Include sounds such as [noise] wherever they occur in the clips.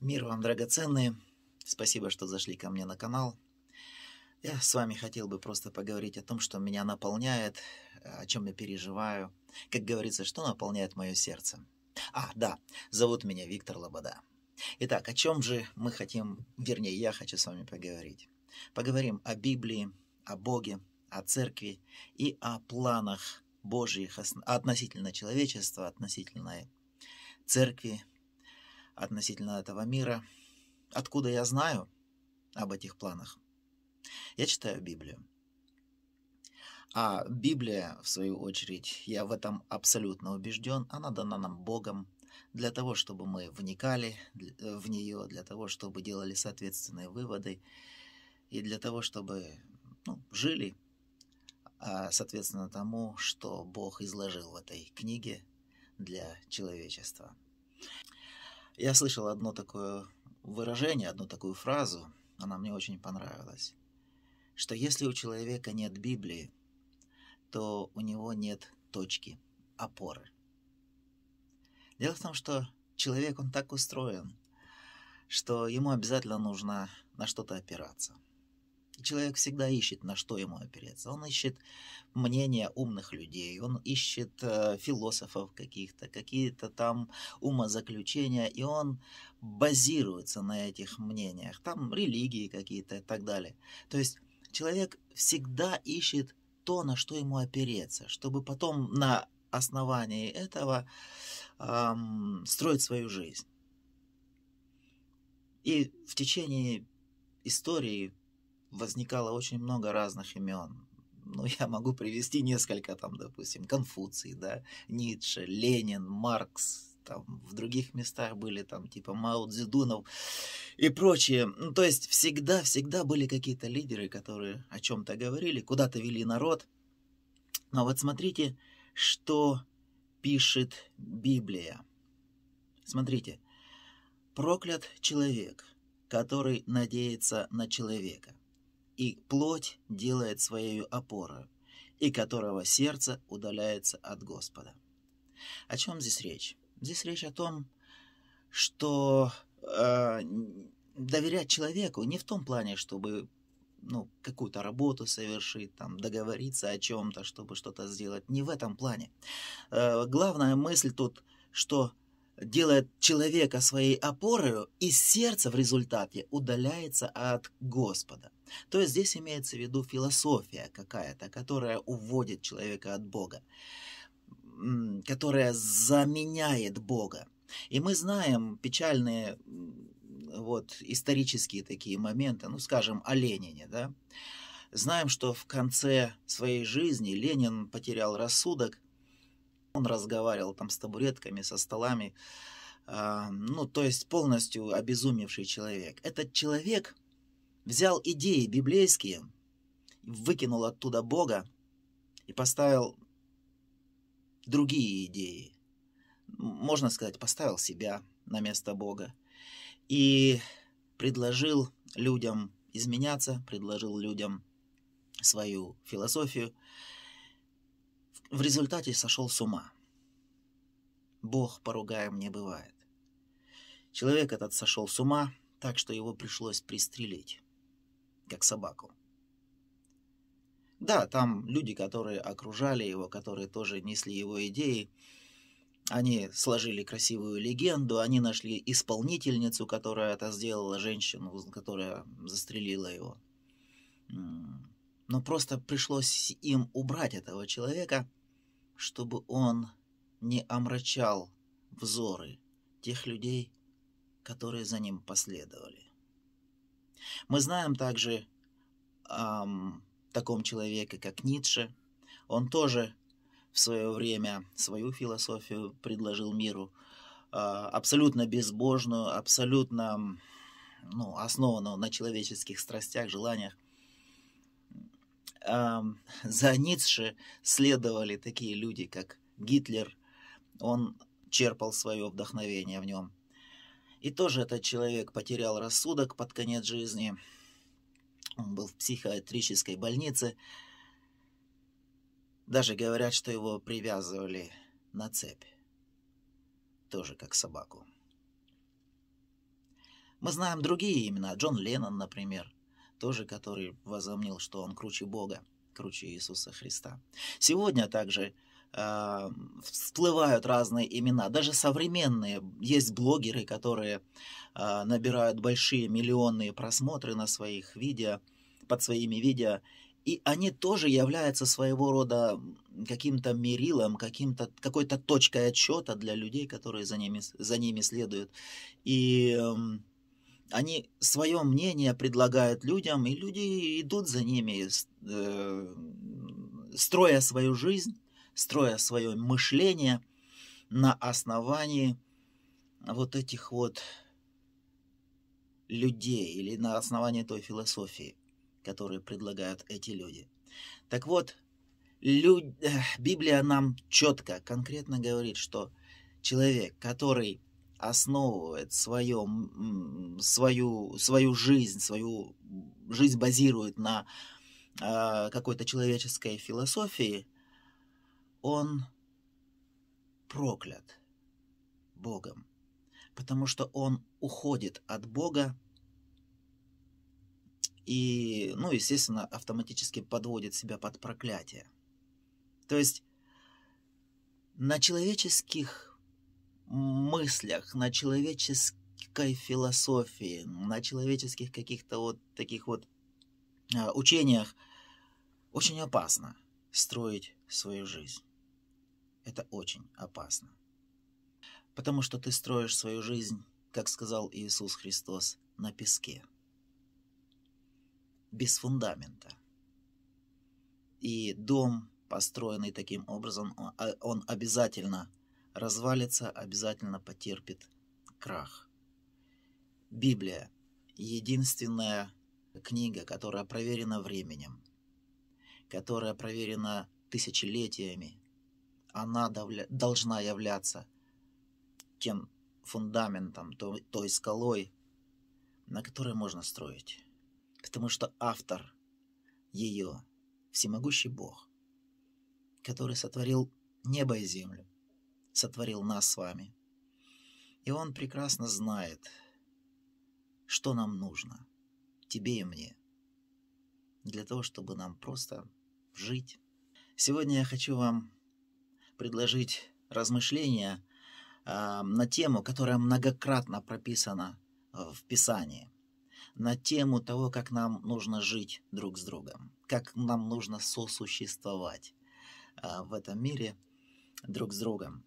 Мир вам, драгоценные. Спасибо, что зашли ко мне на канал. Я с вами хотел бы просто поговорить о том, что меня наполняет, о чем я переживаю. Как говорится, что наполняет мое сердце. А, да, зовут меня Виктор Лобода. Итак, о чем же мы хотим, вернее, я хочу с вами поговорить. Поговорим о Библии, о Боге, о Церкви и о планах Божьих относительно человечества, относительно Церкви, относительно этого мира. Откуда я знаю об этих планах? Я читаю Библию. А Библия, в свою очередь, я в этом абсолютно убежден, она дана нам Богом для того, чтобы мы вникали э, в нее, для того, чтобы делали соответственные выводы и для того, чтобы ну, жили а, соответственно тому, что Бог изложил в этой книге для человечества. Я слышал одно такое выражение, одну такую фразу, она мне очень понравилась, что если у человека нет Библии, то у него нет точки, опоры. Дело в том, что человек, он так устроен, что ему обязательно нужно на что-то опираться – Человек всегда ищет, на что ему опереться. Он ищет мнения умных людей, он ищет э, философов каких-то, какие-то там умозаключения, и он базируется на этих мнениях. Там религии какие-то и так далее. То есть человек всегда ищет то, на что ему опереться, чтобы потом на основании этого эм, строить свою жизнь. И в течение истории возникало очень много разных имен. Ну, я могу привести несколько, там, допустим, Конфуций, да, Ницше, Ленин, Маркс, там, в других местах были, там, типа Мао Цзэдунов и прочие. Ну, то есть всегда-всегда были какие-то лидеры, которые о чем-то говорили, куда-то вели народ. Но вот смотрите, что пишет Библия. Смотрите, проклят человек, который надеется на человека и плоть делает своей опорой, и которого сердце удаляется от Господа. О чем здесь речь? Здесь речь о том, что э, доверять человеку не в том плане, чтобы ну, какую-то работу совершить, там, договориться о чем-то, чтобы что-то сделать. Не в этом плане. Э, главная мысль тут, что делает человека своей опорой, и сердце в результате удаляется от Господа. То есть здесь имеется в виду философия какая-то, которая уводит человека от Бога, которая заменяет Бога. И мы знаем печальные вот исторические такие моменты, ну, скажем, о Ленине, да. Знаем, что в конце своей жизни Ленин потерял рассудок, он разговаривал там с табуретками, со столами, э, ну, то есть полностью обезумевший человек. Этот человек взял идеи библейские, выкинул оттуда Бога и поставил другие идеи. Можно сказать, поставил себя на место Бога. И предложил людям изменяться, предложил людям свою философию. В результате сошел с ума. Бог поругаем не бывает. Человек этот сошел с ума, так что его пришлось пристрелить как собаку. Да, там люди, которые окружали его, которые тоже несли его идеи, они сложили красивую легенду, они нашли исполнительницу, которая это сделала, женщину, которая застрелила его. Но просто пришлось им убрать этого человека, чтобы он не омрачал взоры тех людей, которые за ним последовали. Мы знаем также о таком человеке, как Ницше. Он тоже в свое время свою философию предложил миру, а, абсолютно безбожную, абсолютно ну, основанную на человеческих страстях, желаниях. За Ницше следовали такие люди, как Гитлер. Он черпал свое вдохновение в нем. И тоже этот человек потерял рассудок под конец жизни. Он был в психиатрической больнице. Даже говорят, что его привязывали на цепь. Тоже как собаку. Мы знаем другие имена. Джон Леннон, например, тоже который возомнил, что он круче Бога, круче Иисуса Христа. Сегодня также э, всплывают разные имена, даже современные. Есть блогеры, которые э, набирают большие миллионные просмотры на своих видео, под своими видео, и они тоже являются своего рода каким-то мерилом, каким-то, какой-то точкой отчета для людей, которые за ними, за ними следуют. И э, они свое мнение предлагают людям, и люди идут за ними, э, строя свою жизнь, строя свое мышление на основании вот этих вот людей или на основании той философии которые предлагают эти люди. Так вот, люд... Библия нам четко, конкретно говорит, что человек, который основывает свое, свою, свою жизнь, свою жизнь базирует на э, какой-то человеческой философии, он проклят Богом, потому что он уходит от Бога и, ну, естественно, автоматически подводит себя под проклятие. То есть на человеческих мыслях, на человеческой философии, на человеческих каких-то вот таких вот а, учениях очень опасно строить свою жизнь. Это очень опасно. Потому что ты строишь свою жизнь, как сказал Иисус Христос, на песке – без фундамента. И дом, построенный таким образом, он обязательно развалится, обязательно потерпит крах. Библия – единственная книга, которая проверена временем, которая проверена тысячелетиями. Она должна являться тем фундаментом, той, той скалой, на которой можно строить потому что автор ее – всемогущий Бог, который сотворил небо и землю, сотворил нас с вами. И Он прекрасно знает, что нам нужно, тебе и мне, для того, чтобы нам просто жить. Сегодня я хочу вам предложить размышления э, на тему, которая многократно прописана в Писании – на тему того, как нам нужно жить друг с другом, как нам нужно сосуществовать а, в этом мире друг с другом.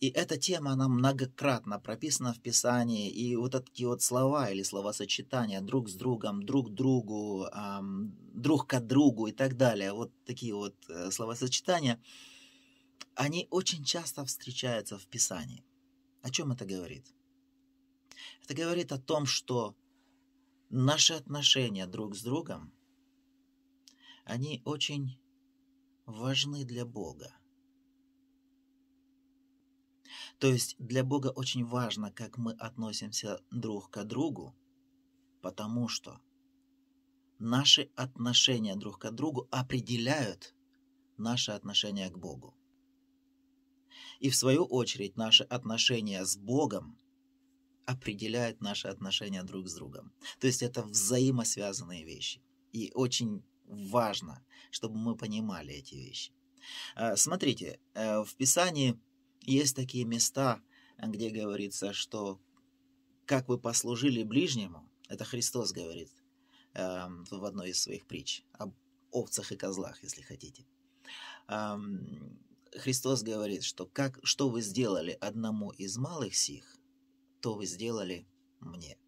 И эта тема, она многократно прописана в Писании, и вот такие вот слова или словосочетания друг с другом, друг другу, друг к другу и так далее, вот такие вот э, словосочетания, они очень часто встречаются в Писании. О чем это говорит? Это говорит о том, что наши отношения друг с другом, они очень важны для Бога. То есть для Бога очень важно, как мы относимся друг к другу, потому что наши отношения друг к другу определяют наше отношение к Богу. И в свою очередь наши отношения с Богом определяет наши отношения друг с другом. То есть это взаимосвязанные вещи. И очень важно, чтобы мы понимали эти вещи. А, смотрите, э, в Писании есть такие места, где говорится, что как вы послужили ближнему, это Христос говорит эм, в одной из своих притч, об овцах и козлах, если хотите. Христос говорит, что как, что вы сделали одному из малых сих, что вы сделали мне.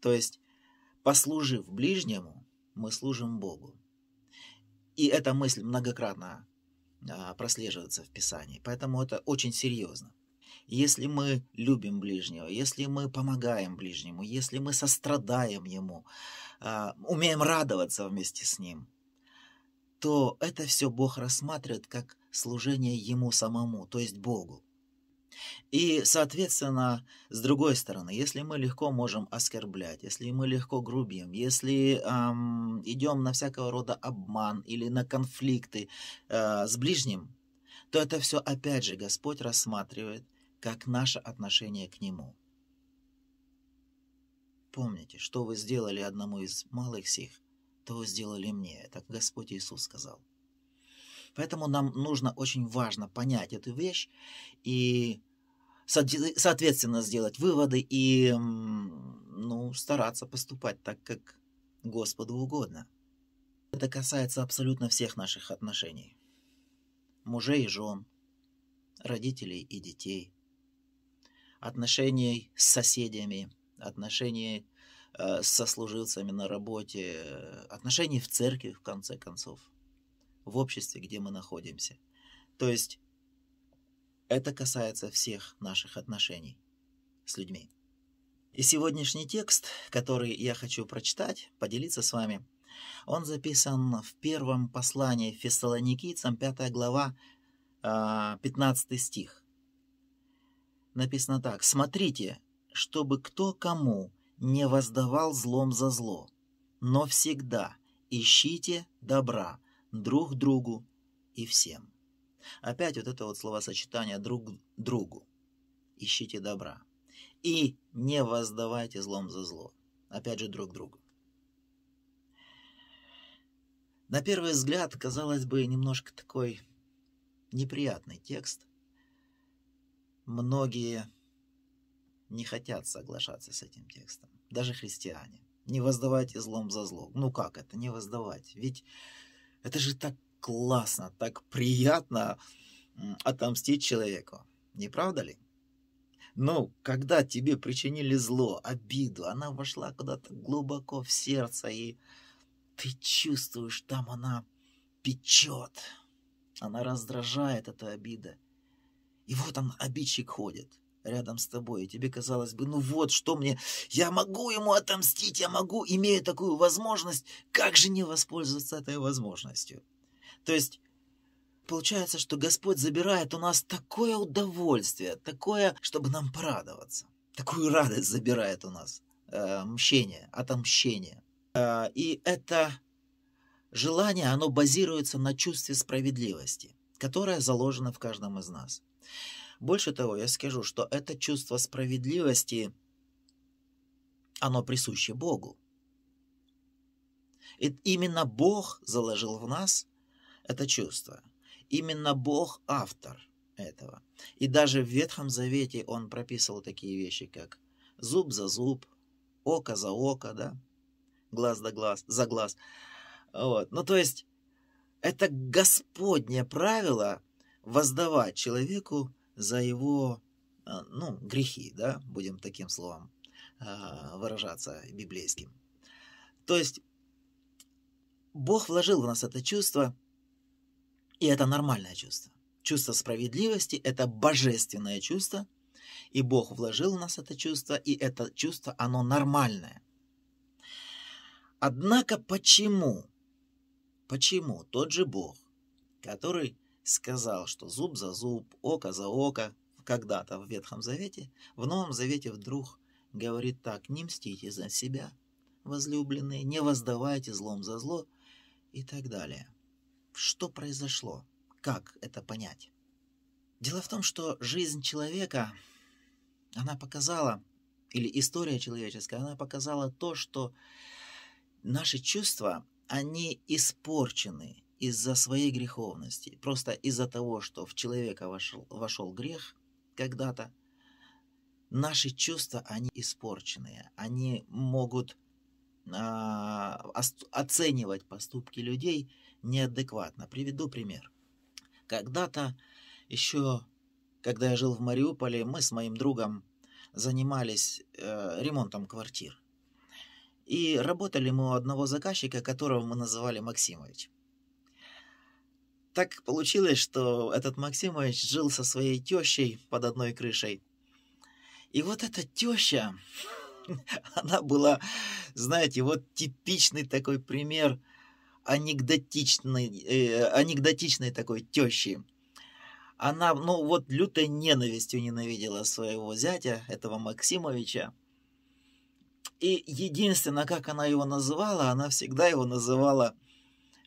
То есть, послужив ближнему, мы служим Богу. И эта мысль многократно а, прослеживается в Писании, поэтому это очень серьезно. Если мы любим ближнего, если мы помогаем ближнему, если мы сострадаем ему, а, умеем радоваться вместе с ним, то это все Бог рассматривает как служение Ему самому, то есть Богу. И, соответственно, с другой стороны, если мы легко можем оскорблять, если мы легко грубим, если эм, идем на всякого рода обман или на конфликты э, с ближним, то это все опять же Господь рассматривает как наше отношение к Нему. помните, что вы сделали одному из малых сих, то вы сделали мне. Это Господь Иисус сказал. Поэтому нам нужно очень важно понять эту вещь и, соответственно, сделать выводы и ну, стараться поступать так, как Господу угодно. Это касается абсолютно всех наших отношений. Мужей и жен, родителей и детей, отношений с соседями, отношений э, с сослуживцами на работе, отношений в церкви, в конце концов, в обществе, где мы находимся. То есть это касается всех наших отношений с людьми. И сегодняшний текст, который я хочу прочитать, поделиться с вами, он записан в первом послании Фессалоникийцам, 5 глава, 15 а, стих. Написано так. «Смотрите, чтобы кто кому не воздавал злом за зло, но всегда ищите добра друг другу и всем». Опять вот это вот словосочетание «друг другу». Ищите добра и не воздавайте злом за зло. Опять же, друг другу. На первый взгляд, казалось бы, немножко такой неприятный текст. Многие не хотят соглашаться с этим текстом, даже христиане. Не воздавайте злом за зло. Ну как это, не воздавать? Ведь это же так классно, так приятно отомстить человеку. Не правда ли? Но когда тебе причинили зло, обиду, она вошла куда-то глубоко в сердце, и ты чувствуешь, там она печет, она раздражает, эта обида. И вот он, обидчик, ходит рядом с тобой, и тебе казалось бы, ну вот, что мне, я могу ему отомстить, я могу, имею такую возможность, как же не воспользоваться этой возможностью? То есть Получается, что Господь забирает у нас такое удовольствие, такое, чтобы нам порадоваться. Такую радость забирает у нас. Э, мщение, отомщение. Э, и это желание, оно базируется на чувстве справедливости, которое заложено в каждом из нас. Больше того, я скажу, что это чувство справедливости, оно присуще Богу. И именно Бог заложил в нас это чувство. Именно Бог автор этого. И даже в Ветхом Завете он прописывал такие вещи, как зуб за зуб, око за око, да, глаз за глаз, за глаз. Вот. Ну, то есть, это Господнее правило воздавать человеку за его, а, ну, грехи, да, будем таким словом а, выражаться библейским. То есть, Бог вложил в нас это чувство – и это нормальное чувство. Чувство справедливости – это божественное чувство, и Бог вложил в нас это чувство, и это чувство, оно нормальное. Однако почему? Почему тот же Бог, который сказал, что зуб за зуб, око за око, когда-то в Ветхом Завете, в Новом Завете вдруг говорит так, не мстите за себя, возлюбленные, не воздавайте злом за зло и так далее – что произошло? Как это понять? Дело в том, что жизнь человека, она показала, или история человеческая, она показала то, что наши чувства, они испорчены из-за своей греховности. Просто из-за того, что в человека вошел, вошел грех когда-то, наши чувства, они испорченные. Они могут а, оценивать поступки людей – неадекватно. Приведу пример. Когда-то еще, когда я жил в Мариуполе, мы с моим другом занимались э, ремонтом квартир. И работали мы у одного заказчика, которого мы называли Максимович. Так получилось, что этот Максимович жил со своей тещей под одной крышей. И вот эта теща, [laughs] она была, знаете, вот типичный такой пример анекдотичной, э, анекдотичной такой тещи. Она, ну вот, лютой ненавистью ненавидела своего зятя, этого Максимовича. И единственное, как она его называла, она всегда его называла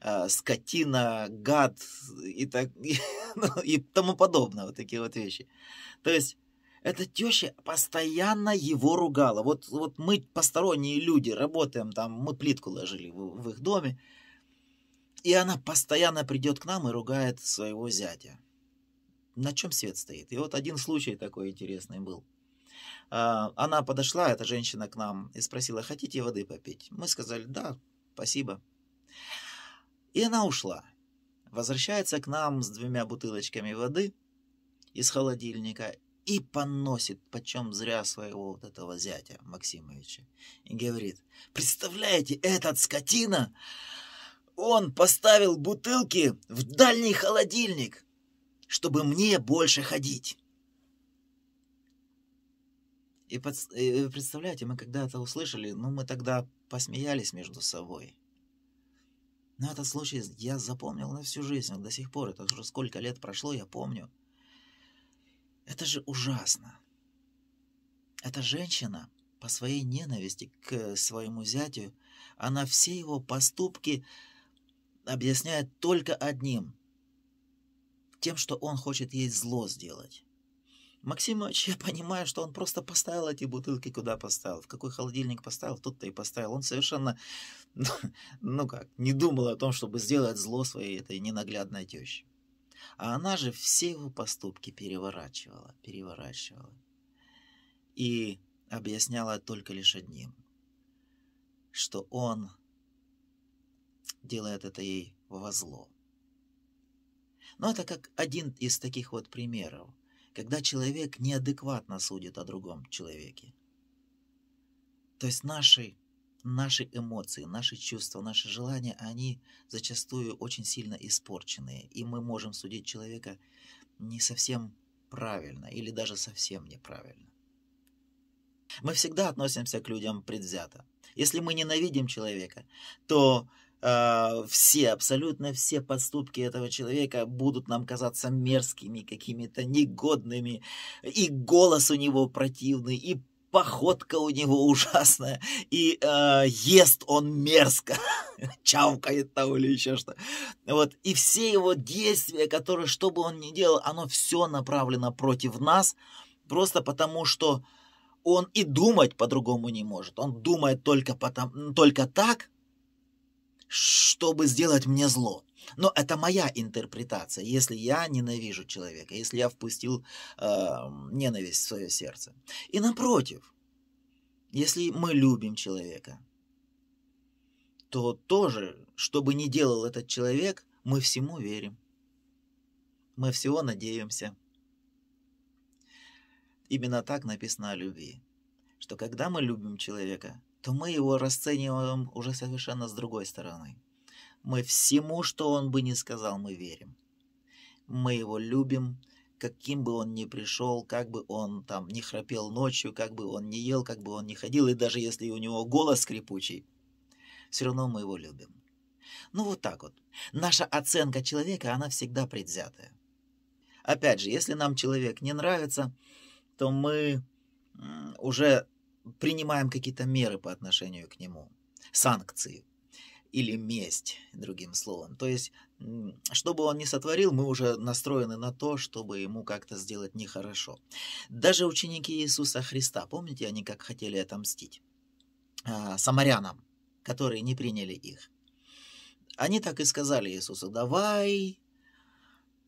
э, скотина, гад и, так, [laughs] и, ну, и тому подобное, вот такие вот вещи. То есть эта теща постоянно его ругала. Вот, вот мы, посторонние люди, работаем там, мы плитку ложили в, в их доме, и она постоянно придет к нам и ругает своего зятя. На чем свет стоит? И вот один случай такой интересный был. А, она подошла, эта женщина, к нам и спросила, хотите воды попить? Мы сказали, да, спасибо. И она ушла. Возвращается к нам с двумя бутылочками воды из холодильника и поносит почем зря своего вот этого зятя Максимовича. И говорит, представляете, этот скотина, он поставил бутылки в дальний холодильник, чтобы мне больше ходить. И, представляете, мы когда это услышали, ну мы тогда посмеялись между собой. Но этот случай я запомнил на всю жизнь, до сих пор, это уже сколько лет прошло, я помню. Это же ужасно. Эта женщина по своей ненависти к своему зятю, она все его поступки объясняет только одним. Тем, что он хочет ей зло сделать. Максимович, я [laughs] понимаю, что он просто поставил эти бутылки куда поставил. В какой холодильник поставил, тот-то и поставил. Он совершенно, [laughs] ну как, не думал о том, чтобы сделать зло своей этой ненаглядной теще. А она же все его поступки переворачивала, переворачивала. И объясняла только лишь одним, что он делает это ей во зло. Но это как один из таких вот примеров, когда человек неадекватно судит о другом человеке. То есть наши наши эмоции, наши чувства, наши желания, они зачастую очень сильно испорченные, и мы можем судить человека не совсем правильно или даже совсем неправильно. Мы всегда относимся к людям предвзято. Если мы ненавидим человека, то э, все, абсолютно все поступки этого человека будут нам казаться мерзкими, какими-то негодными, и голос у него противный, и походка у него [laughs] ужасная, и э, ест он мерзко, [laughs] чавкает там или еще что. Вот, и все его действия, которые, что бы он ни делал, оно все направлено против нас, просто потому что он и думать по-другому не может. Он думает только, потом, только так, чтобы сделать мне зло. Но это моя интерпретация, если я ненавижу человека, если я впустил э, ненависть в свое сердце. И напротив, если мы любим человека, то тоже, что бы ни делал этот человек, мы всему верим. Мы всего надеемся. Именно так написано о любви, что когда мы любим человека, то мы его расцениваем уже совершенно с другой стороны – мы всему, что он бы ни сказал, мы верим. Мы его любим, каким бы он ни пришел, как бы он там не храпел ночью, как бы он не ел, как бы он не ходил, и даже если у него голос скрипучий, все равно мы его любим. Ну вот так вот. Наша оценка человека, она всегда предвзятая. Опять же, если нам человек не нравится, то мы уже принимаем какие-то меры по отношению к нему, санкции или месть, другим словом. То есть, что бы он ни сотворил, мы уже настроены на то, чтобы ему как-то сделать нехорошо. Даже ученики Иисуса Христа, помните, они как хотели отомстить а, самарянам, которые не приняли их. Они так и сказали Иисусу, давай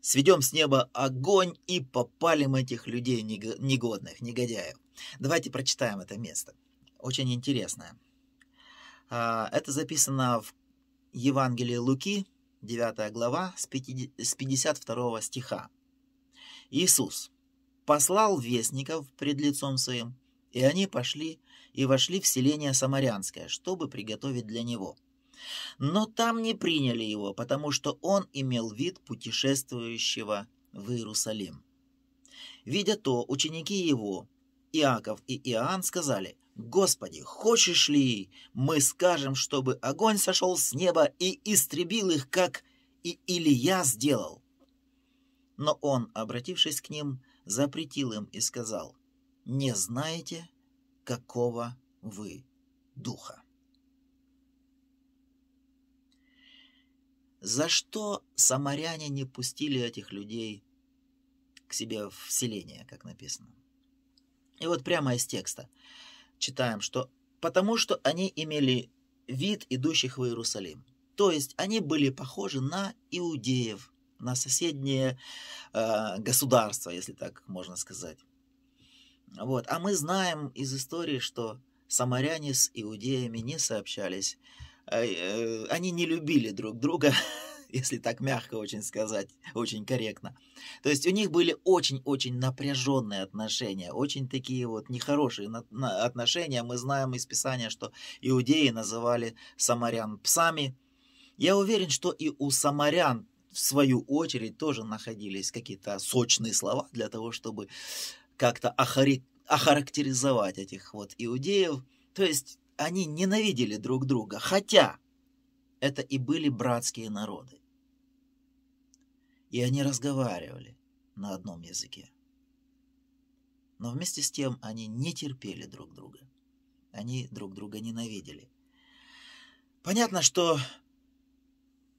сведем с неба огонь и попалим этих людей негодных, негодяев. Давайте прочитаем это место. Очень интересное. А, это записано в Евангелии Луки, 9 глава, с 52 стиха. Иисус послал вестников пред лицом своим, и они пошли и вошли в селение Самарянское, чтобы приготовить для него. Но там не приняли его, потому что он имел вид путешествующего в Иерусалим. Видя то, ученики его, Иаков и Иоанн, сказали, Господи, хочешь ли, мы скажем, чтобы огонь сошел с неба и истребил их, как и Илья сделал? Но он, обратившись к ним, запретил им и сказал, не знаете, какого вы духа. За что самаряне не пустили этих людей к себе в селение, как написано? И вот прямо из текста читаем, что «потому что они имели вид идущих в Иерусалим». То есть они были похожи на иудеев, на соседнее э, государство, если так можно сказать. Вот. А мы знаем из истории, что самаряне с иудеями не сообщались. Э, э, они не любили друг друга, [laughs] если так мягко очень сказать, очень корректно. То есть у них были очень-очень напряженные отношения, очень такие вот нехорошие отношения. Мы знаем из Писания, что иудеи называли самарян псами. Я уверен, что и у самарян в свою очередь тоже находились какие-то сочные слова для того, чтобы как-то охарактеризовать этих вот иудеев. То есть они ненавидели друг друга, хотя это и были братские народы. И они разговаривали на одном языке. Но вместе с тем они не терпели друг друга. Они друг друга ненавидели. Понятно, что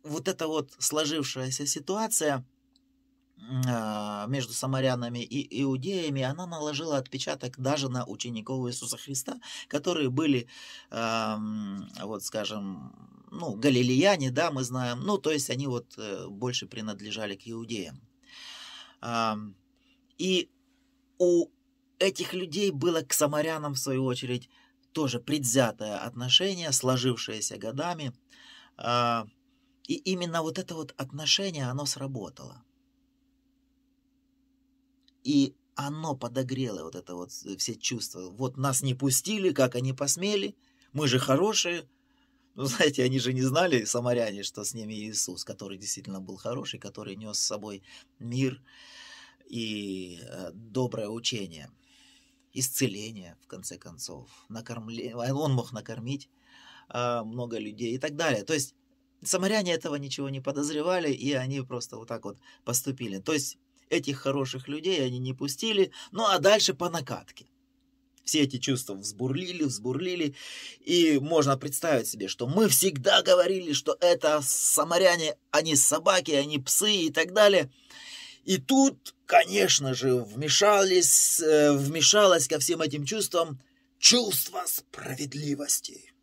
вот эта вот сложившаяся ситуация а, между самарянами и иудеями, она наложила отпечаток даже на учеников Иисуса Христа, которые были, вот скажем, ну, галилеяне, да, мы знаем, ну, то есть они вот э, больше принадлежали к иудеям. И у этих людей было к самарянам, в свою очередь, тоже предвзятое отношение, сложившееся годами. А, и именно вот это вот отношение, оно сработало. И оно подогрело вот это вот э, все чувства. Вот нас не пустили, как они посмели, мы же хорошие. Ну, знаете, они же не знали, самаряне, что с ними Иисус, который действительно был хороший, который нес с собой мир и э, доброе учение, исцеление, в конце концов, накормление. Он мог накормить э, много людей и так далее. То есть Самаряне этого ничего не подозревали, и они просто вот так вот поступили. То есть этих хороших людей они не пустили, ну а дальше по накатке. Все эти чувства взбурлили, взбурлили, и можно представить себе, что мы всегда говорили, что это самаряне, они собаки, они псы и так далее. И тут, конечно же, вмешались, э, вмешалось ко всем этим чувствам чувство справедливости.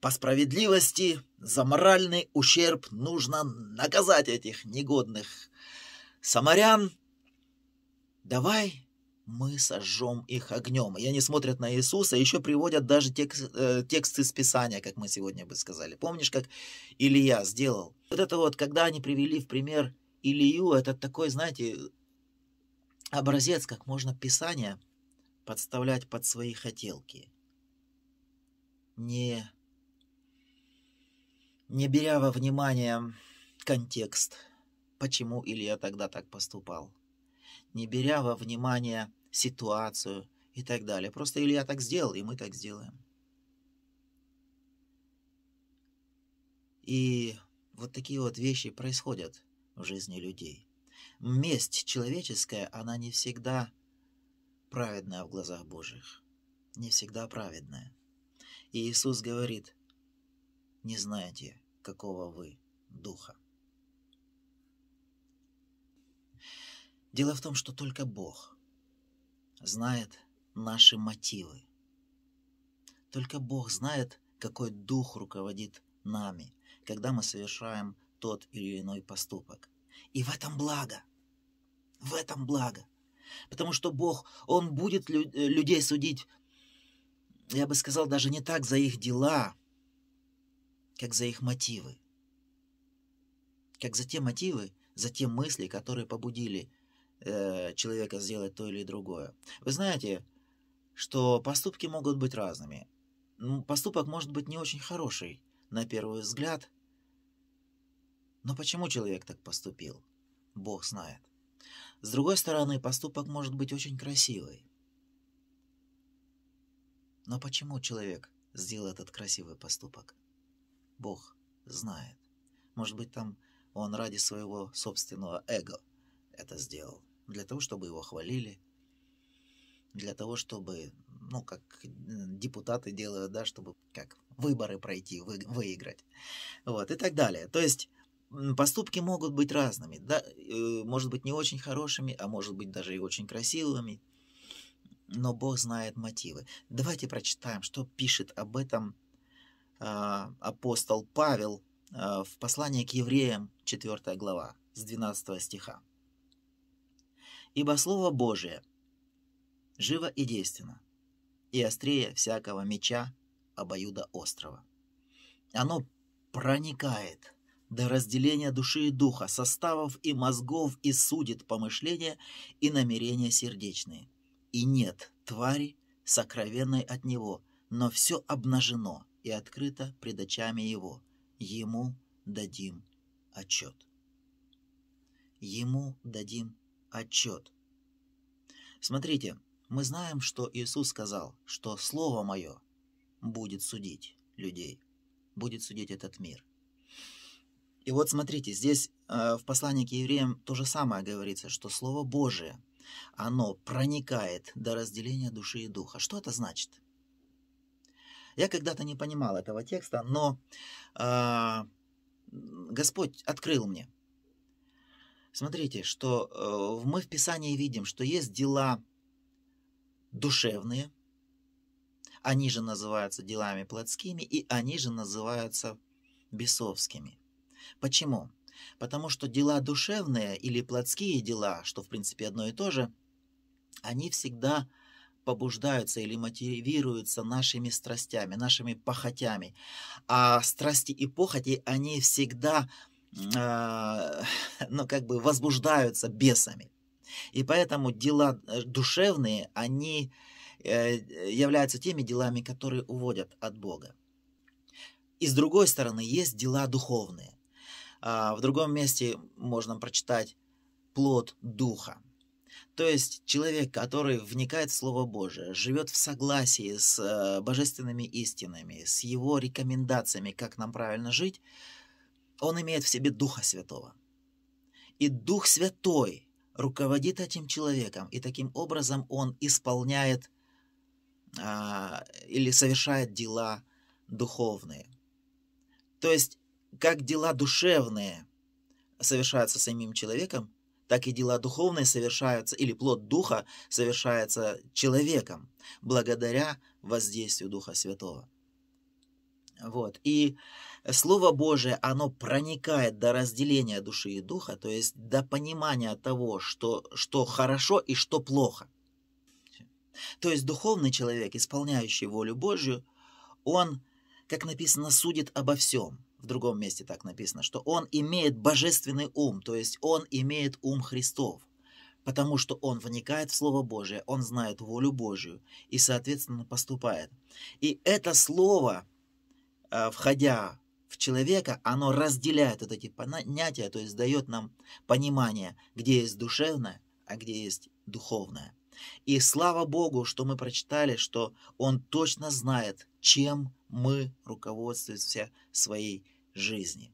По справедливости за моральный ущерб нужно наказать этих негодных самарян. Давай мы сожжем их огнем. И они смотрят на Иисуса, еще приводят даже текст, э, текст из Писания, как мы сегодня бы сказали. Помнишь, как Илья сделал? Вот это вот, когда они привели в пример Илью, это такой, знаете, образец, как можно Писание подставлять под свои хотелки. Не не беря во внимание контекст, почему Илья тогда так поступал, не беря во внимание ситуацию и так далее. Просто Илья так сделал, и мы так сделаем. И вот такие вот вещи происходят в жизни людей. Месть человеческая, она не всегда праведная в глазах Божьих. Не всегда праведная. И Иисус говорит, не знаете, какого вы духа. Дело в том, что только Бог знает наши мотивы. Только Бог знает, какой дух руководит нами, когда мы совершаем тот или иной поступок. И в этом благо. В этом благо. Потому что Бог, Он будет людей судить, я бы сказал, даже не так за их дела, как за их мотивы. Как за те мотивы, за те мысли, которые побудили э, человека сделать то или другое. Вы знаете, что поступки могут быть разными. Поступок может быть не очень хороший на первый взгляд, но почему человек так поступил? Бог знает. С другой стороны, поступок может быть очень красивый. Но почему человек сделал этот красивый поступок? Бог знает. Может быть, там он ради своего собственного эго это сделал. Для того, чтобы его хвалили. Для того, чтобы, ну, как депутаты делают, да, чтобы как выборы пройти, вы, выиграть. Вот, и так далее. То есть поступки могут быть разными, да, э, может быть не очень хорошими, а может быть даже и очень красивыми. но Бог знает мотивы. Давайте прочитаем, что пишет об этом э, апостол Павел э, в послании к евреям, 4 глава, с 12 стиха. «Ибо Слово Божие живо и действенно, и острее всякого меча обоюда острова. Оно проникает до разделения души и духа, составов и мозгов и судит помышления и намерения сердечные. И нет твари, сокровенной от него, но все обнажено и открыто пред очами его. Ему дадим отчет. Ему дадим отчет. Смотрите, мы знаем, что Иисус сказал, что Слово Мое будет судить людей, будет судить этот мир – и вот смотрите, здесь э, в послании к евреям то же самое говорится, что Слово Божие, оно проникает до разделения души и духа. Что это значит? Я когда-то не понимал этого текста, но э, Господь открыл мне. Смотрите, что э, мы в Писании видим, что есть дела душевные, они же называются делами плотскими, и они же называются бесовскими – Почему? Потому что дела душевные или плотские дела, что в принципе одно и то же, они всегда побуждаются или мотивируются нашими страстями, нашими похотями. А страсти и похоти, они всегда, [sighs] ну, как бы возбуждаются бесами. И поэтому дела э, душевные, они э, являются теми делами, которые уводят от Бога. И с другой стороны, есть дела духовные. А в другом месте можно прочитать плод духа. То есть человек, который вникает в Слово Божие, живет в согласии с э, божественными истинами, с его рекомендациями, как нам правильно жить, он имеет в себе Духа Святого. И Дух Святой руководит этим человеком, и таким образом он исполняет а, или совершает дела духовные. То есть как дела душевные совершаются самим человеком, так и дела духовные совершаются, или плод Духа совершается человеком, благодаря воздействию Духа Святого. Вот. И Слово Божие, оно проникает до разделения души и духа, то есть до понимания того, что, что хорошо и что плохо. То есть духовный человек, исполняющий волю Божью, он, как написано, судит обо всем в другом месте так написано, что он имеет божественный ум, то есть он имеет ум Христов, потому что он вникает в Слово Божие, он знает волю Божию и, соответственно, поступает. И это Слово, э, входя в человека, оно разделяет вот эти понятия, то есть дает нам понимание, где есть душевное, а где есть духовное. И слава Богу, что мы прочитали, что Он точно знает, чем мы руководствуемся своей жизни.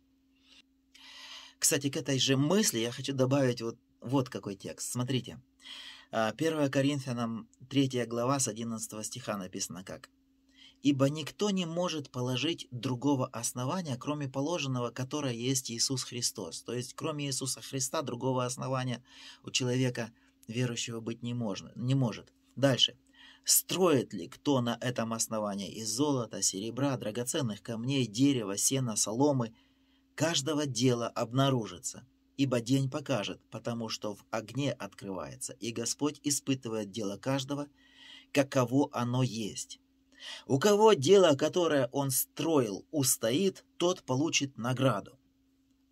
Кстати, к этой же мысли я хочу добавить вот, вот какой текст. Смотрите. 1 а, Коринфянам 3 глава с 11 стиха написано как. «Ибо никто не может положить другого основания, кроме положенного, которое есть Иисус Христос». То есть, кроме Иисуса Христа, другого основания у человека верующего быть не, можно, не может. Дальше. Строит ли кто на этом основании из золота, серебра, драгоценных камней, дерева, сена, соломы? Каждого дела обнаружится, ибо день покажет, потому что в огне открывается, и Господь испытывает дело каждого, каково оно есть. У кого дело, которое он строил, устоит, тот получит награду.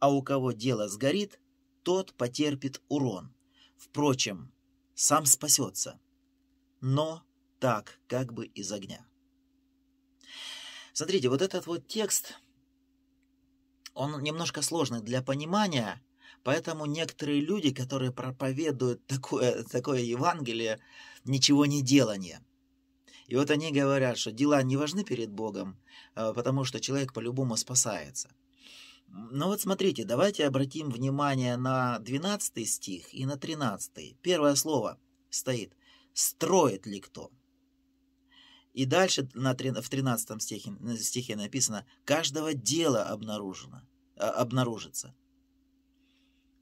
А у кого дело сгорит, тот потерпит урон. Впрочем, сам спасется, но так, как бы из огня. Смотрите, вот этот вот текст, он немножко сложный для понимания, поэтому некоторые люди, которые проповедуют такое, такое Евангелие, ничего не делание. И вот они говорят, что дела не важны перед Богом, а, потому что человек по-любому спасается. Но вот смотрите, давайте обратим внимание на 12 стих и на 13. Первое слово стоит «строит ли кто?». И дальше в 13 стихе, стихе написано «каждого дела обнаружено, а, обнаружится».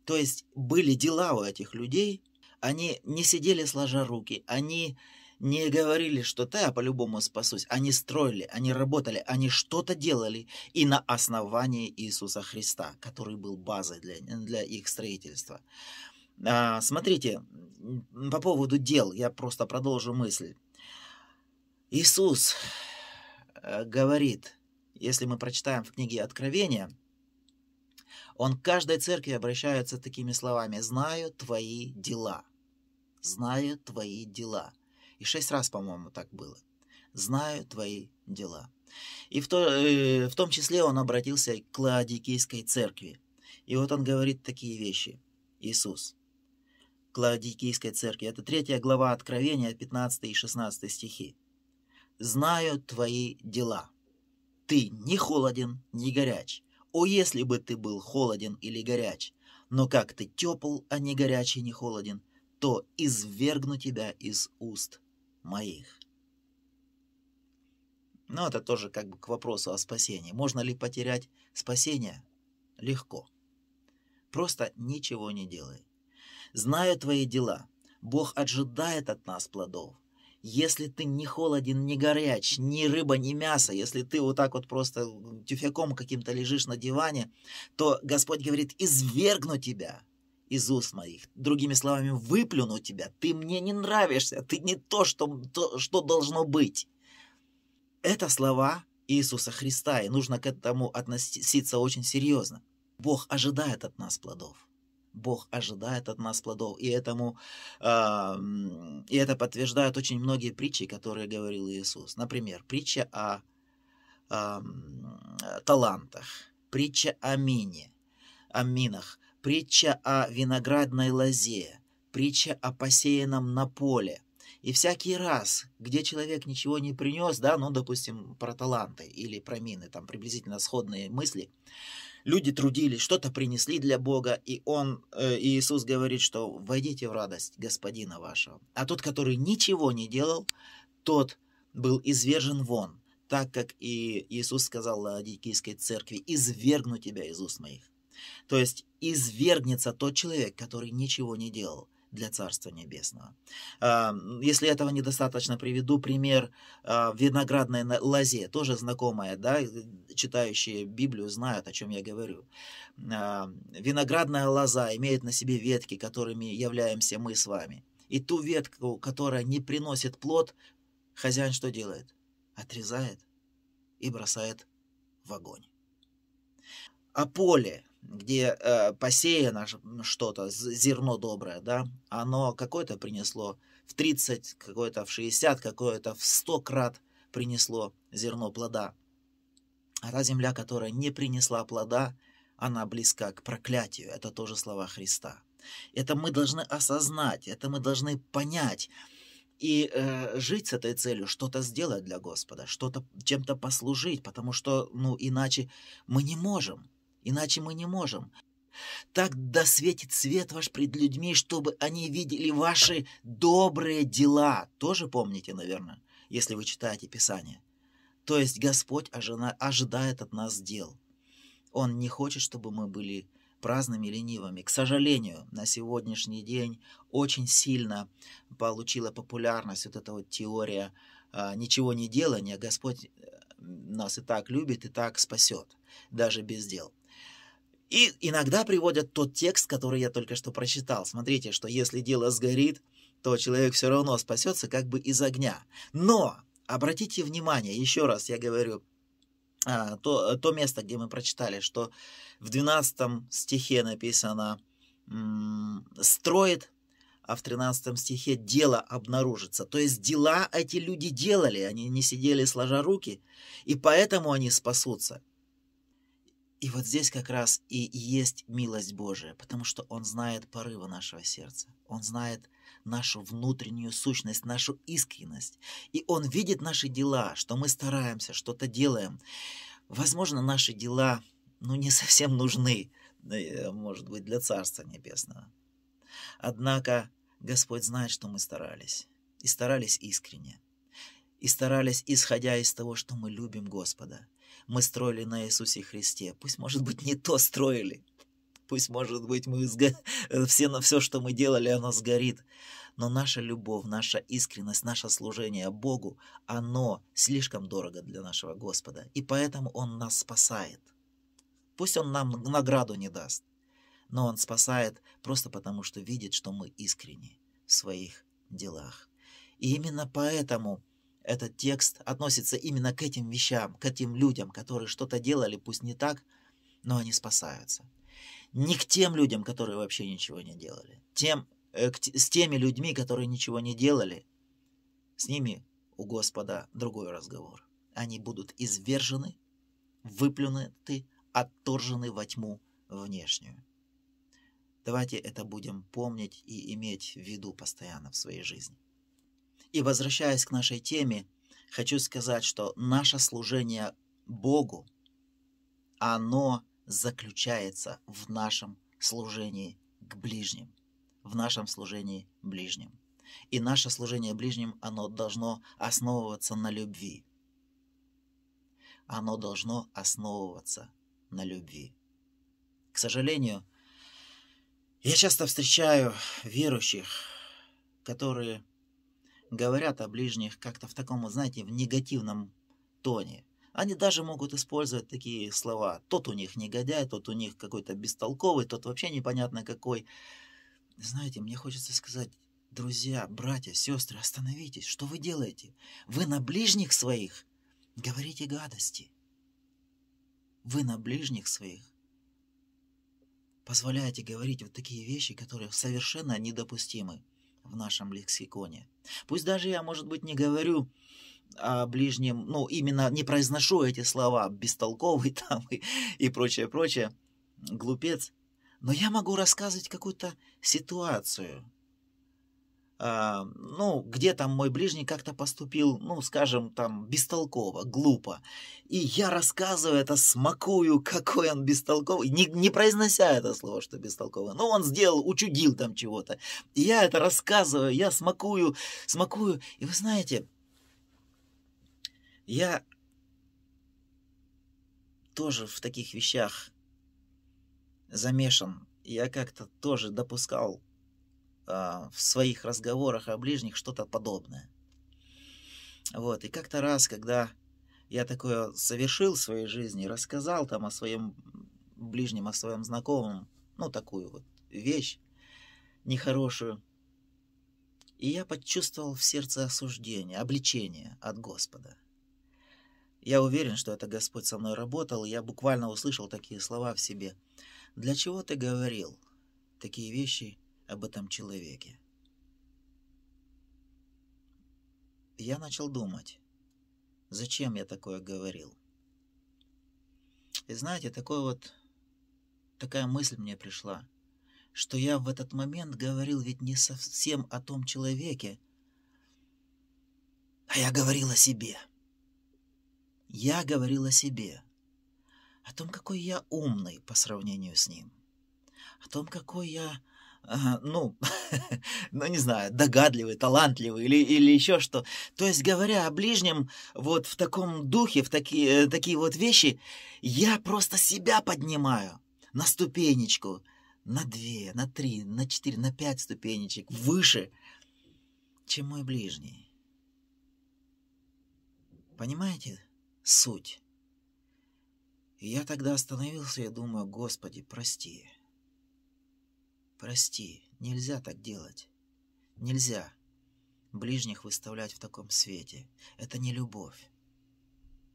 То есть были дела у этих людей, они не сидели сложа руки, они не говорили, что да, я по-любому спасусь. Они строили, они работали, они что-то делали и на основании Иисуса Христа, который был базой для, для их строительства. А, смотрите, по поводу дел, я просто продолжу мысль. Иисус э, говорит, если мы прочитаем в книге Откровения, он к каждой церкви обращается такими словами «Знаю твои дела». «Знаю твои дела». И шесть раз, по-моему, так было. «Знаю твои дела». И в, то, э, в том числе он обратился к Лаодикийской церкви. И вот он говорит такие вещи. Иисус. К Лаодикийской церкви. Это третья глава Откровения, 15 и 16 стихи. «Знаю твои дела. Ты не холоден, не горяч. О, если бы ты был холоден или горяч, но как ты тепл, а не горячий, не холоден, то извергну тебя из уст моих. Но это тоже как бы к вопросу о спасении. Можно ли потерять спасение? Легко. Просто ничего не делай. Знаю твои дела. Бог ожидает от нас плодов. Если ты не холоден, не горяч, ни рыба, ни мясо, если ты вот так вот просто тюфяком каким-то лежишь на диване, то Господь говорит, извергну тебя из уст моих. Другими словами, выплюну тебя. Ты мне не нравишься, ты не то, что, то, что должно быть. Это слова Иисуса Христа, и нужно к этому относиться очень серьезно. Бог ожидает от нас плодов. Бог ожидает от нас плодов. И, этому, э, и это подтверждают очень многие притчи, которые говорил Иисус. Например, притча о э, талантах, притча о мине, о минах, притча о виноградной лозе, притча о посеянном на поле. И всякий раз, где человек ничего не принес, да, ну, допустим, про таланты или про мины, там приблизительно сходные мысли, люди трудились, что-то принесли для Бога, и он, э, Иисус говорит, что войдите в радость Господина вашего. А тот, который ничего не делал, тот был извержен вон, так как и Иисус сказал Лаодикийской церкви, извергну тебя из уст моих. То есть извергнется тот человек, который ничего не делал для Царства Небесного. А, если этого недостаточно, приведу пример а, виноградной лозе, тоже знакомая, да, читающие Библию знают, о чем я говорю. А, виноградная лоза имеет на себе ветки, которыми являемся мы с вами. И ту ветку, которая не приносит плод, хозяин что делает? Отрезает и бросает в огонь. А поле где э, посеяно что-то, зерно доброе, да, оно какое-то принесло в 30, какое-то в 60, какое-то в 100 крат принесло зерно плода. А та земля, которая не принесла плода, она близка к проклятию. Это тоже слова Христа. Это мы должны осознать, это мы должны понять и э, жить с этой целью, что-то сделать для Господа, что-то чем-то послужить, потому что, ну, иначе мы не можем иначе мы не можем. Так да светит свет ваш пред людьми, чтобы они видели ваши добрые дела. Тоже помните, наверное, если вы читаете Писание. То есть Господь ожидает от нас дел. Он не хочет, чтобы мы были праздными ленивыми. К сожалению, на сегодняшний день очень сильно получила популярность вот эта вот теория а, ничего не делания. Господь э, нас и так любит, и так спасет, даже без дел. И иногда приводят тот текст, который я только что прочитал. Смотрите, что если дело сгорит, то человек все равно спасется как бы из огня. Но обратите внимание, еще раз я говорю, а, то, то место, где мы прочитали, что в 12 стихе написано «строит», а в 13 стихе «дело обнаружится». То есть дела эти люди делали, они не сидели сложа руки, и поэтому они спасутся. И вот здесь как раз и есть милость Божия, потому что Он знает порывы нашего сердца. Он знает нашу внутреннюю сущность, нашу искренность. И Он видит наши дела, что мы стараемся, что-то делаем. Возможно, наши дела ну, не совсем нужны, э, может быть, для Царства Небесного. Однако Господь знает, что мы старались. И старались искренне. И старались, исходя из того, что мы любим Господа мы строили на Иисусе Христе. Пусть, может быть, не то строили, Пусть, может быть, мы сго... все, на все, что мы делали, оно сгорит. Но наша любовь, наша искренность, наше служение Богу, оно слишком дорого для нашего Господа. И поэтому Он нас спасает. Пусть Он нам награду не даст, но Он спасает просто потому, что видит, что мы искренни в своих делах. И именно поэтому этот текст относится именно к этим вещам, к этим людям, которые что-то делали, пусть не так, но они спасаются. Не к тем людям, которые вообще ничего не делали. Тем, э, к, с теми людьми, которые ничего не делали, с ними у Господа другой разговор. Они будут извержены, выплюнуты, отторжены во тьму внешнюю. Давайте это будем помнить и иметь в виду постоянно в своей жизни. И возвращаясь к нашей теме, хочу сказать, что наше служение Богу, оно заключается в нашем служении к ближним, в нашем служении ближним. И наше служение ближним, оно должно основываться на любви. Оно должно основываться на любви. К сожалению, я часто встречаю верующих, которые говорят о ближних как-то в таком, знаете, в негативном тоне. Они даже могут использовать такие слова. Тот у них негодяй, тот у них какой-то бестолковый, тот вообще непонятно какой. Знаете, мне хочется сказать, друзья, братья, сестры, остановитесь. Что вы делаете? Вы на ближних своих говорите гадости. Вы на ближних своих позволяете говорить вот такие вещи, которые совершенно недопустимы в нашем лексиконе. Пусть даже я, может быть, не говорю о ближнем, ну, именно не произношу эти слова, бестолковый [laughs] там и, и прочее, прочее, глупец, но я могу рассказывать какую-то ситуацию, а, ну, где там мой ближний как-то поступил, ну, скажем, там, бестолково, глупо. И я рассказываю это, смакую, [laughs] какой он бестолковый, не, не произнося это слово, что бестолково. Но он сделал, учудил там чего-то. И я это рассказываю, я смакую, смакую. И вы знаете, я тоже в таких вещах замешан. Я как-то тоже допускал в своих разговорах о ближних что-то подобное. Вот, и как-то раз, когда я такое совершил в своей жизни, рассказал там о своем ближнем, о своем знакомом, ну, такую вот вещь нехорошую, и я почувствовал в сердце осуждение, обличение от Господа. Я уверен, что это Господь со мной работал, и я буквально услышал такие слова в себе. «Для чего ты говорил такие вещи об этом человеке. Я начал думать, зачем я такое говорил. И знаете, такой вот, такая мысль мне пришла, что я в этот момент говорил ведь не совсем о том человеке, а я говорил о себе. Я говорил о себе, о том, какой я умный по сравнению с ним, о том, какой я ну, [laughs] ну, не знаю, догадливый, талантливый или, или еще что. То есть, говоря о ближнем вот в таком духе, в такие, э, такие вот вещи, я просто себя поднимаю на ступенечку, на две, на три, на четыре, на пять ступенечек выше, чем мой ближний. Понимаете суть? И я тогда остановился и думаю, Господи, прости. Прости, нельзя так делать. Нельзя ближних выставлять в таком свете. Это не любовь.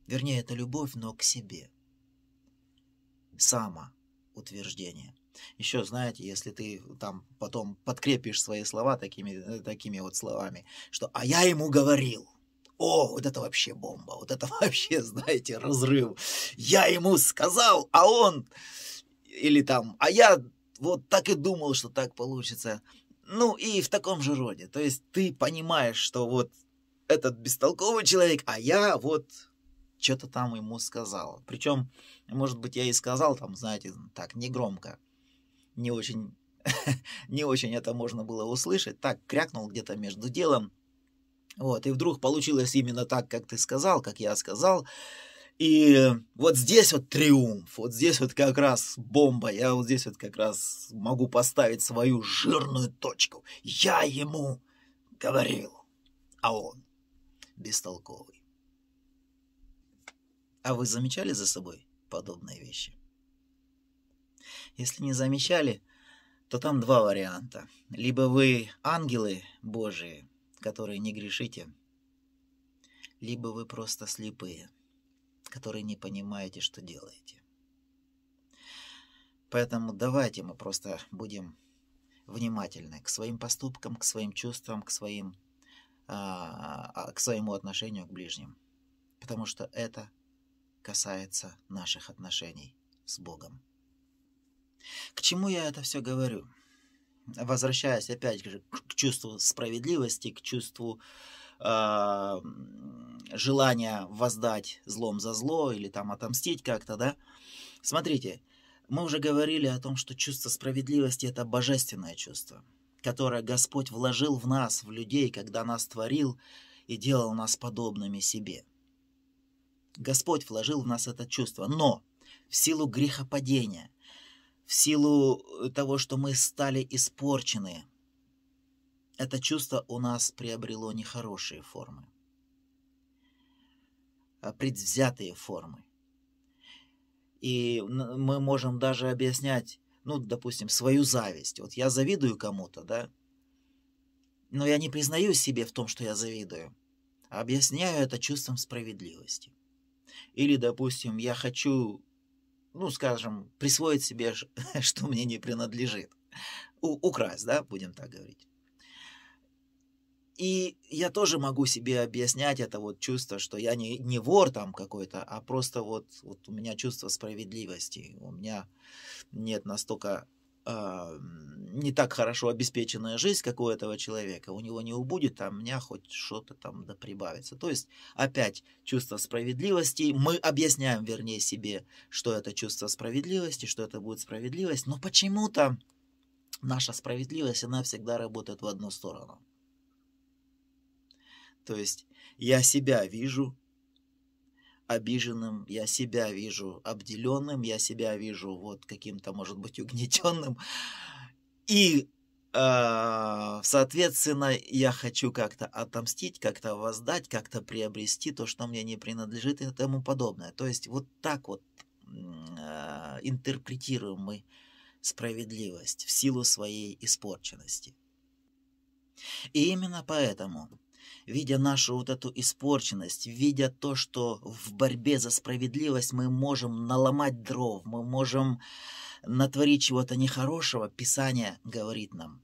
Вернее, это любовь, но к себе. Самоутверждение. Еще, знаете, если ты там потом подкрепишь свои слова такими, такими вот словами, что «а я ему говорил», о, вот это вообще бомба, вот это [laughs] вообще, знаете, разрыв. Я ему сказал, а он... Или там, а я вот так и думал, что так получится. Ну и в таком же роде. То есть ты понимаешь, что вот этот бестолковый человек, а я вот что-то там ему сказал. Причем, может быть, я и сказал там, знаете, так, негромко. Не очень, [laughs] не очень это можно было услышать. Так, крякнул где-то между делом. Вот, и вдруг получилось именно так, как ты сказал, как я сказал. И вот здесь вот триумф, вот здесь вот как раз бомба, я вот здесь вот как раз могу поставить свою жирную точку. Я ему говорил, а он бестолковый. А вы замечали за собой подобные вещи? Если не замечали, то там два варианта. Либо вы ангелы Божии, которые не грешите, либо вы просто слепые – которые не понимаете, что делаете. Поэтому давайте мы просто будем внимательны к своим поступкам, к своим чувствам, к своим, а, а, к своему отношению к ближним. Потому что это касается наших отношений с Богом. К чему я это все говорю? Возвращаясь опять же к чувству справедливости, к чувству э, желание воздать злом за зло или там отомстить как-то, да. Смотрите, мы уже говорили о том, что чувство справедливости – это божественное чувство, которое Господь вложил в нас, в людей, когда нас творил и делал нас подобными себе. Господь вложил в нас это чувство, но в силу грехопадения, в силу того, что мы стали испорчены, это чувство у нас приобрело нехорошие формы. А, предвзятые формы. И мы можем даже объяснять, ну, допустим, свою зависть. Вот я завидую кому-то, да, но я не признаю себе в том, что я завидую, а объясняю это чувством справедливости. Или, допустим, я хочу, ну, скажем, присвоить себе, [laughs] что мне не принадлежит. У, украсть, да, будем так говорить. И я тоже могу себе объяснять это вот чувство, что я не, не вор там какой-то, а просто вот, вот у меня чувство справедливости. У меня нет настолько э, не так хорошо обеспеченная жизнь, как у этого человека. У него не убудет, а у меня хоть что-то там да прибавится. То есть опять чувство справедливости. Мы объясняем, вернее, себе, что это чувство справедливости, что это будет справедливость. Но почему-то наша справедливость, она всегда работает в одну сторону – то есть я себя вижу обиженным, я себя вижу обделенным, я себя вижу вот каким-то, может быть, угнетенным. И, э, соответственно, я хочу как-то отомстить, как-то воздать, как-то приобрести то, что мне не принадлежит и тому подобное. То есть вот так вот э, интерпретируем мы справедливость в силу своей испорченности. И именно поэтому видя нашу вот эту испорченность, видя то, что в борьбе за справедливость мы можем наломать дров, мы можем натворить чего-то нехорошего, Писание говорит нам,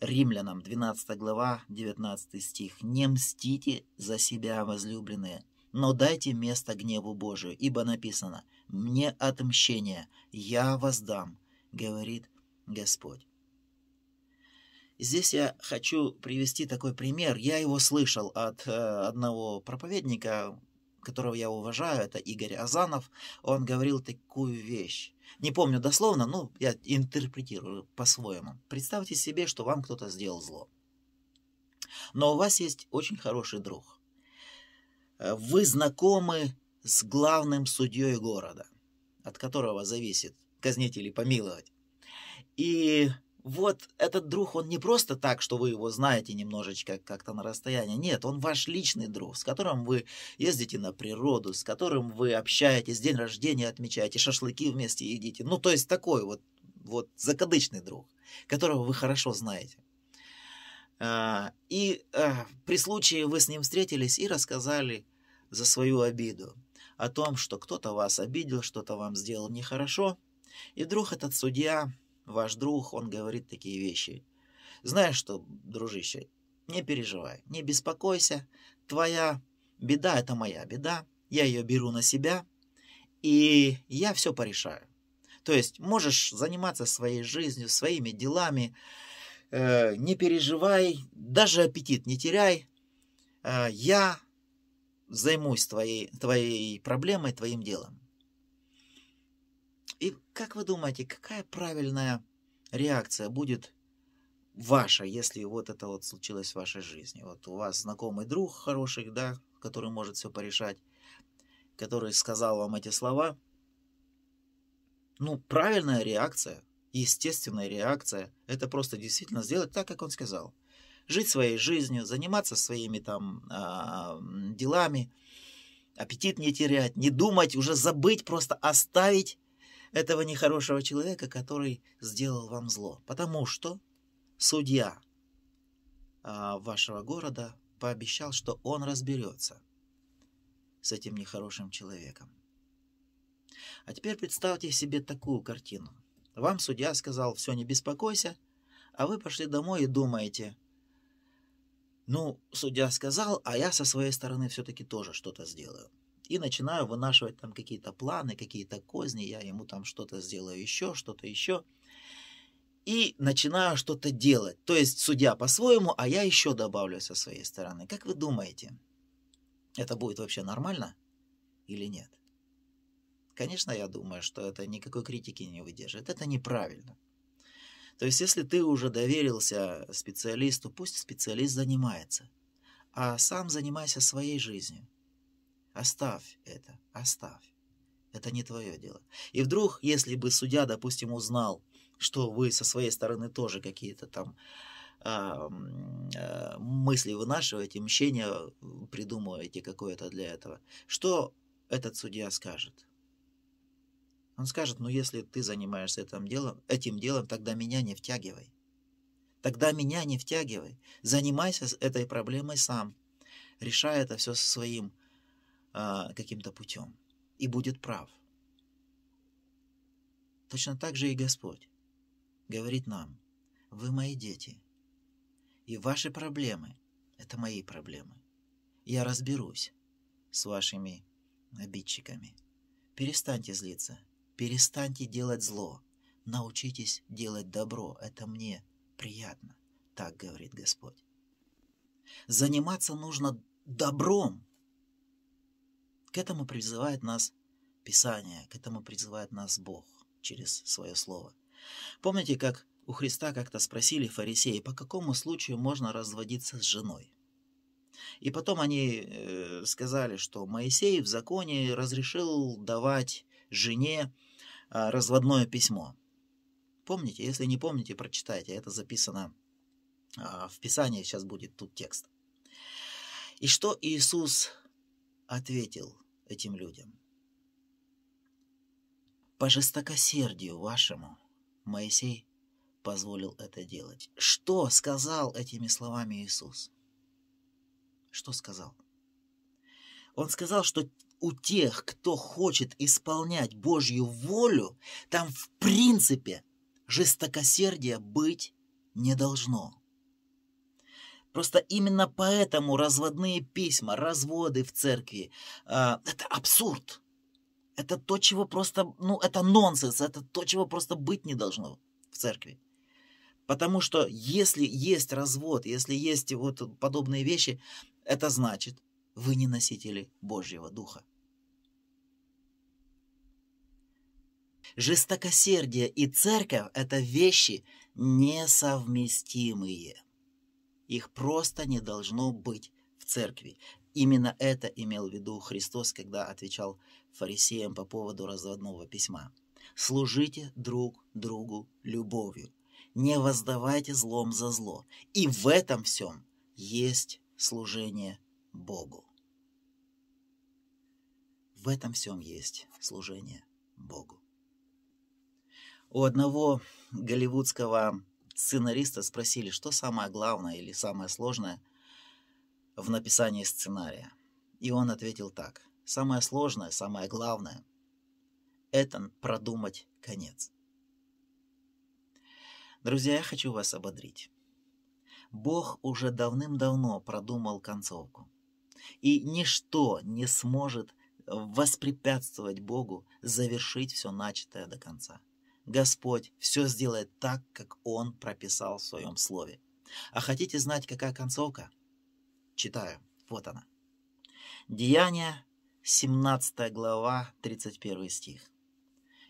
Римлянам 12 глава, 19 стих, «Не мстите за себя, возлюбленные, но дайте место гневу Божию, ибо написано, «Мне отмщение, я воздам», говорит Господь. Здесь я хочу привести такой пример. Я его слышал от э, одного проповедника, которого я уважаю, это Игорь Азанов. Он говорил такую вещь. Не помню дословно, но я интерпретирую по-своему. Представьте себе, что вам кто-то сделал зло. Но у вас есть очень хороший друг. Вы знакомы с главным судьей города, от которого зависит казнить или помиловать. И вот этот друг, он не просто так, что вы его знаете немножечко как-то на расстоянии. Нет, он ваш личный друг, с которым вы ездите на природу, с которым вы общаетесь, день рождения отмечаете, шашлыки вместе едите. Ну, то есть такой вот, вот закадычный друг, которого вы хорошо знаете. А, и а, при случае вы с ним встретились и рассказали за свою обиду о том, что кто-то вас обидел, что-то вам сделал нехорошо. И вдруг этот судья ваш друг, он говорит такие вещи. Знаешь что, дружище, не переживай, не беспокойся, твоя беда – это моя беда, я ее беру на себя, и я все порешаю. То есть можешь заниматься своей жизнью, своими делами, э, не переживай, даже аппетит не теряй. Э, я займусь твоей, твоей проблемой, твоим делом. Как вы думаете, какая правильная реакция будет ваша, если вот это вот случилось в вашей жизни? Вот у вас знакомый друг хороший, да, который может все порешать. который сказал вам эти слова, ну, правильная реакция, естественная реакция, это просто действительно сделать так, как он сказал. Жить своей жизнью, заниматься своими там э, делами, аппетит не терять, не думать, уже забыть, просто оставить этого нехорошего человека, который сделал вам зло. Потому что судья а, вашего города пообещал, что он разберется с этим нехорошим человеком. А теперь представьте себе такую картину. Вам судья сказал, все, не беспокойся, а вы пошли домой и думаете, ну, судья сказал, а я со своей стороны все-таки тоже что-то сделаю и начинаю вынашивать там какие-то планы, какие-то козни, я ему там что-то сделаю еще, что-то еще. И начинаю что-то делать. То есть судья по-своему, а я еще добавлю со своей стороны. Как вы думаете, это будет вообще нормально или нет? Конечно, я думаю, что это никакой критики не выдержит. Это неправильно. То есть, если ты уже доверился специалисту, пусть специалист занимается, а сам занимайся своей жизнью. Оставь это, оставь. Это не твое дело. И вдруг, если бы судья, допустим, узнал, что вы со своей стороны тоже какие-то там а, а, мысли вынашиваете, мщение придумываете какое-то для этого, что этот судья скажет? Он скажет, ну если ты занимаешься этим делом, этим делом, тогда меня не втягивай. Тогда меня не втягивай. Занимайся этой проблемой сам. Решай это все своим а, каким-то путем и будет прав. Точно так же и Господь говорит нам, вы мои дети, и ваши проблемы – это мои проблемы. Я разберусь с вашими обидчиками. Перестаньте злиться, перестаньте делать зло, научитесь делать добро, это мне приятно, так говорит Господь. Заниматься нужно добром, к этому призывает нас Писание, к этому призывает нас Бог через свое слово. Помните, как у Христа как-то спросили фарисеи, по какому случаю можно разводиться с женой? И потом они э, сказали, что Моисей в законе разрешил давать жене э, разводное письмо. Помните? Если не помните, прочитайте. Это записано э, в Писании, сейчас будет тут текст. И что Иисус ответил этим людям. По жестокосердию вашему Моисей позволил это делать. Что сказал этими словами Иисус? Что сказал? Он сказал, что у тех, кто хочет исполнять Божью волю, там в принципе жестокосердия быть не должно. Просто именно поэтому разводные письма, разводы в церкви э, это абсурд. Это то, чего просто, ну, это нонсенс, это то, чего просто быть не должно в церкви. Потому что если есть развод, если есть вот подобные вещи, это значит, вы не носители Божьего Духа. Жестокосердие и церковь – это вещи несовместимые. Их просто не должно быть в церкви. Именно это имел в виду Христос, когда отвечал фарисеям по поводу разводного письма. «Служите друг другу любовью, не воздавайте злом за зло, и в этом всем есть служение Богу». В этом всем есть служение Богу. У одного голливудского сценариста спросили, что самое главное или самое сложное в написании сценария. И он ответил так. Самое сложное, самое главное – это продумать конец. Друзья, я хочу вас ободрить. Бог уже давным-давно продумал концовку. И ничто не сможет воспрепятствовать Богу завершить все начатое до конца. Господь все сделает так, как Он прописал в Своем Слове. А хотите знать, какая концовка? Читаю. Вот она. Деяния, 17 глава, 31 стих.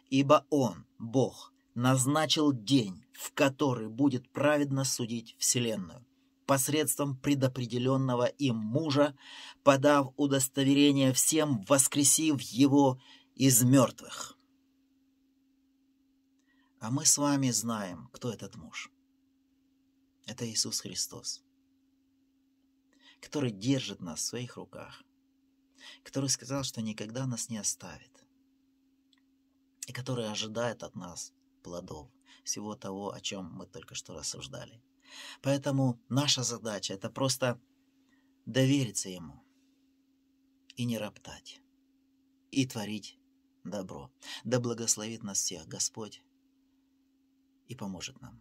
«Ибо Он, Бог, назначил день, в который будет праведно судить Вселенную, посредством предопределенного им мужа, подав удостоверение всем, воскресив его из мертвых. А мы с вами знаем, кто этот муж. Это Иисус Христос, который держит нас в своих руках, который сказал, что никогда нас не оставит, и который ожидает от нас плодов всего того, о чем мы только что рассуждали. Поэтому наша задача – это просто довериться Ему и не роптать, и творить добро. Да благословит нас всех Господь и поможет нам.